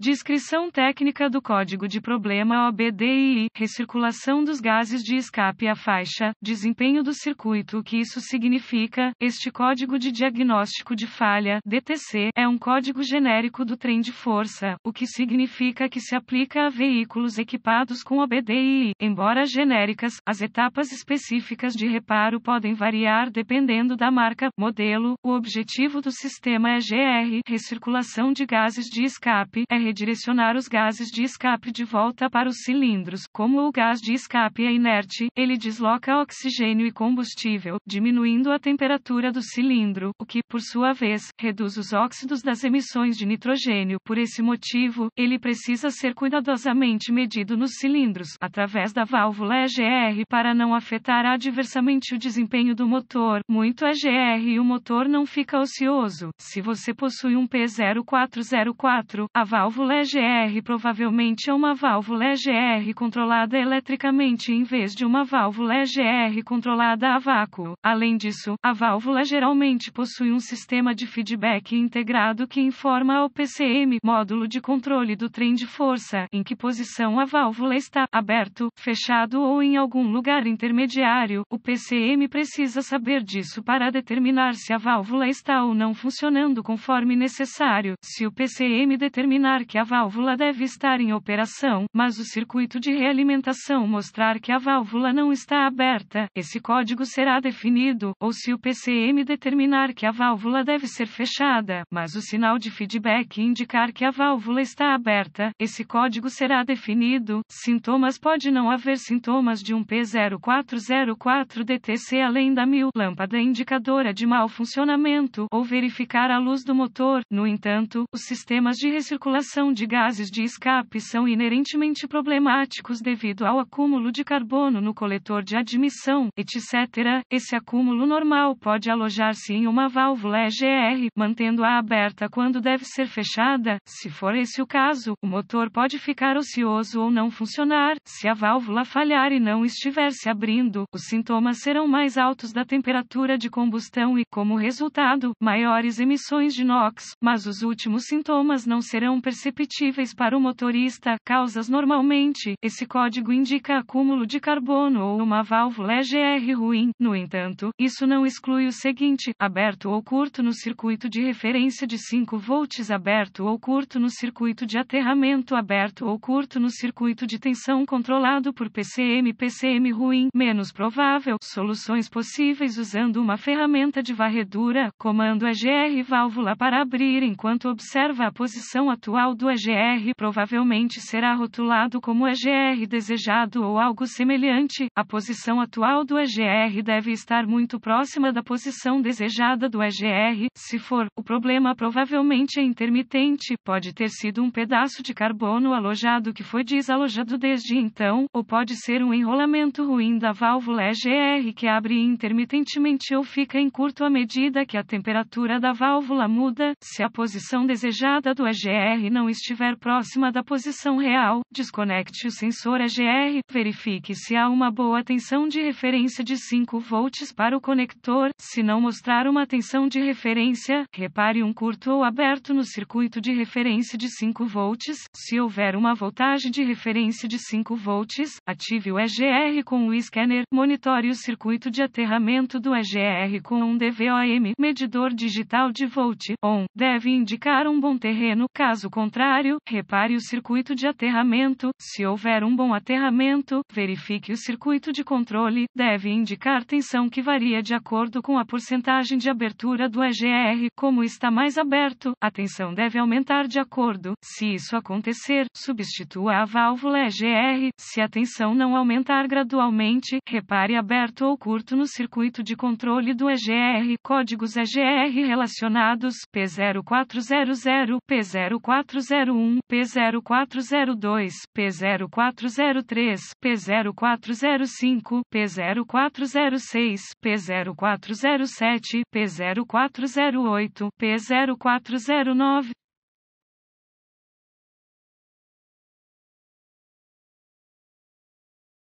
Descrição técnica do código de problema OBDI, recirculação dos gases de escape à faixa, desempenho do circuito. O que isso significa? Este código de diagnóstico de falha, DTC, é um código genérico do trem de força, o que significa que se aplica a veículos equipados com OBDI. Embora genéricas, as etapas específicas de reparo podem variar dependendo da marca, modelo. O objetivo do sistema é GR, recirculação de gases de escape, é redirecionar os gases de escape de volta para os cilindros. Como o gás de escape é inerte, ele desloca oxigênio e combustível, diminuindo a temperatura do cilindro, o que, por sua vez, reduz os óxidos das emissões de nitrogênio. Por esse motivo, ele precisa ser cuidadosamente medido nos cilindros, através da válvula EGR para não afetar adversamente o desempenho do motor. Muito EGR e o motor não fica ocioso. Se você possui um P0404, a válvula válvula EGR provavelmente é uma válvula EGR controlada eletricamente em vez de uma válvula EGR controlada a vácuo. Além disso, a válvula geralmente possui um sistema de feedback integrado que informa ao PCM, módulo de controle do trem de força, em que posição a válvula está, aberto, fechado ou em algum lugar intermediário. O PCM precisa saber disso para determinar se a válvula está ou não funcionando conforme necessário. Se o PCM determinar que a válvula deve estar em operação, mas o circuito de realimentação mostrar que a válvula não está aberta, esse código será definido, ou se o PCM determinar que a válvula deve ser fechada, mas o sinal de feedback indicar que a válvula está aberta, esse código será definido. Sintomas pode não haver sintomas de um P0404 DTC além da 1000 lâmpada indicadora de mau funcionamento ou verificar a luz do motor. No entanto, os sistemas de recirculação de gases de escape são inerentemente problemáticos devido ao acúmulo de carbono no coletor de admissão, etc. Esse acúmulo normal pode alojar-se em uma válvula EGR, mantendo-a aberta quando deve ser fechada. Se for esse o caso, o motor pode ficar ocioso ou não funcionar. Se a válvula falhar e não estiver se abrindo, os sintomas serão mais altos da temperatura de combustão e, como resultado, maiores emissões de NOx, mas os últimos sintomas não serão percebidos perceptíveis para o motorista, causas normalmente, esse código indica acúmulo de carbono ou uma válvula EGR ruim. No entanto, isso não exclui o seguinte: aberto ou curto no circuito de referência de 5 volts, aberto ou curto no circuito de aterramento, aberto ou curto no circuito de tensão controlado por PCM, PCM ruim, menos provável. Soluções possíveis usando uma ferramenta de varredura, comando EGR válvula para abrir enquanto observa a posição atual do EGR provavelmente será rotulado como EGR desejado ou algo semelhante. A posição atual do EGR deve estar muito próxima da posição desejada do EGR. Se for, o problema provavelmente é intermitente, pode ter sido um pedaço de carbono alojado que foi desalojado desde então, ou pode ser um enrolamento ruim da válvula EGR que abre intermitentemente ou fica em curto à medida que a temperatura da válvula muda. Se a posição desejada do EGR não estiver próxima da posição real, desconecte o sensor EGR, verifique se há uma boa tensão de referência de 5 volts para o conector, se não mostrar uma tensão de referência, repare um curto ou aberto no circuito de referência de 5 volts, se houver uma voltagem de referência de 5 volts, ative o EGR com o scanner, monitore o circuito de aterramento do EGR com um DVOM, medidor digital de volt, on, deve indicar um bom terreno, caso contrário contrário, repare o circuito de aterramento. Se houver um bom aterramento, verifique o circuito de controle. Deve indicar tensão que varia de acordo com a porcentagem de abertura do EGR. Como está mais aberto, a tensão deve aumentar de acordo. Se isso acontecer, substitua a válvula EGR. Se a tensão não aumentar gradualmente, repare aberto ou curto no circuito de controle do EGR. Códigos EGR relacionados P0400, P0400. P0401, P0402, P0403, P0405, P0406, P0407, P0408, P0409,